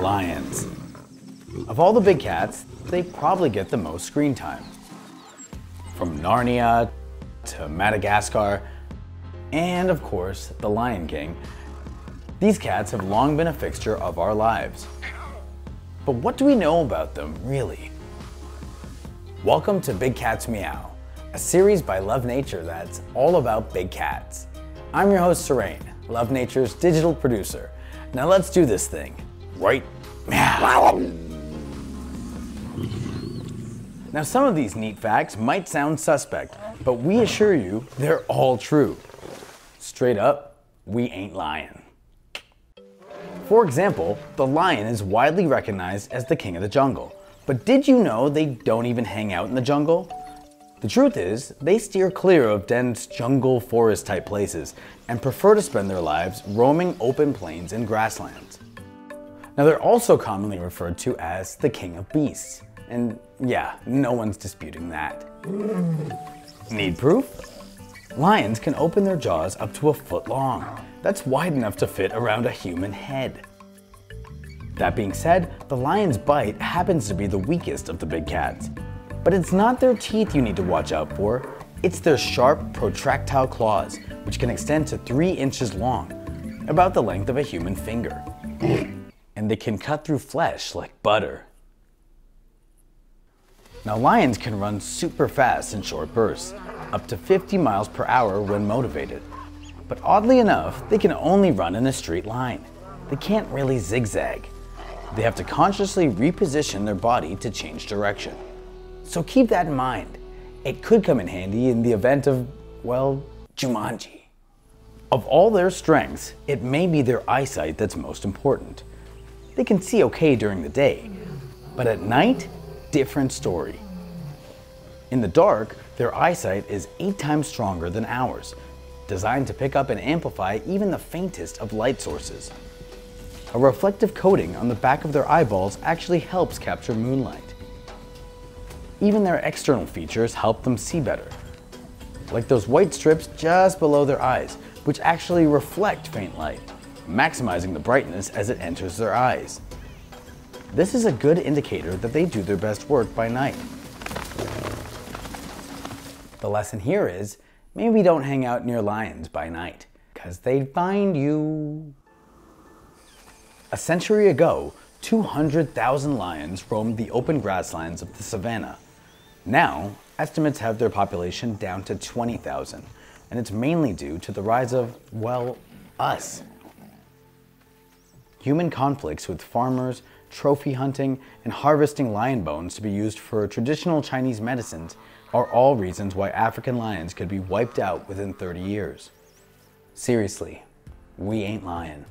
Lions. Of all the big cats, they probably get the most screen time. From Narnia to Madagascar, and of course, The Lion King, these cats have long been a fixture of our lives. But what do we know about them, really? Welcome to Big Cats Meow, a series by Love Nature that's all about big cats. I'm your host, Surane, Love Nature's digital producer. Now let's do this thing. Right? Now some of these neat facts might sound suspect, but we assure you they're all true. Straight up, we ain't lying. For example, the lion is widely recognized as the king of the jungle. But did you know they don't even hang out in the jungle? The truth is, they steer clear of dense jungle forest type places and prefer to spend their lives roaming open plains and grasslands. Now they're also commonly referred to as the king of beasts. And yeah, no one's disputing that. Need proof? Lions can open their jaws up to a foot long. That's wide enough to fit around a human head. That being said, the lion's bite happens to be the weakest of the big cats. But it's not their teeth you need to watch out for, it's their sharp, protractile claws, which can extend to 3 inches long, about the length of a human finger. and they can cut through flesh like butter. Now lions can run super fast in short bursts, up to 50 miles per hour when motivated. But oddly enough, they can only run in a straight line. They can't really zigzag. They have to consciously reposition their body to change direction. So keep that in mind. It could come in handy in the event of, well, Jumanji. Of all their strengths, it may be their eyesight that's most important. They can see okay during the day, but at night, different story. In the dark, their eyesight is eight times stronger than ours, designed to pick up and amplify even the faintest of light sources. A reflective coating on the back of their eyeballs actually helps capture moonlight. Even their external features help them see better, like those white strips just below their eyes, which actually reflect faint light, maximizing the brightness as it enters their eyes. This is a good indicator that they do their best work by night. The lesson here is maybe don't hang out near lions by night, because they'd find you. A century ago, 200,000 lions roamed the open grasslands of the savannah. Now, estimates have their population down to 20,000, and it's mainly due to the rise of, well, us. Human conflicts with farmers, trophy hunting, and harvesting lion bones to be used for traditional Chinese medicines are all reasons why African lions could be wiped out within 30 years. Seriously, we ain't lying.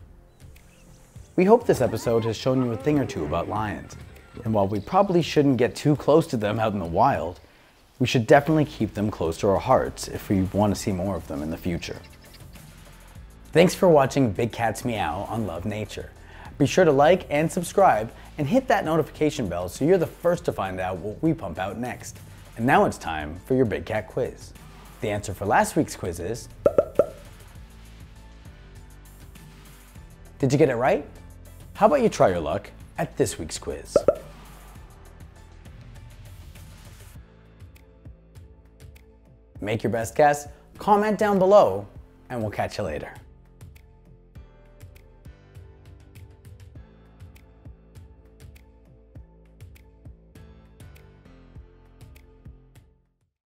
We hope this episode has shown you a thing or two about lions, and while we probably shouldn't get too close to them out in the wild, we should definitely keep them close to our hearts if we want to see more of them in the future. Thanks for watching Big Cats Meow on Love Nature. Be sure to like and subscribe and hit that notification bell so you're the first to find out what we pump out next. And now it's time for your Big Cat quiz. The answer for last week's quiz is Did you get it right? How about you try your luck at this week's quiz? Make your best guess, comment down below, and we'll catch you later.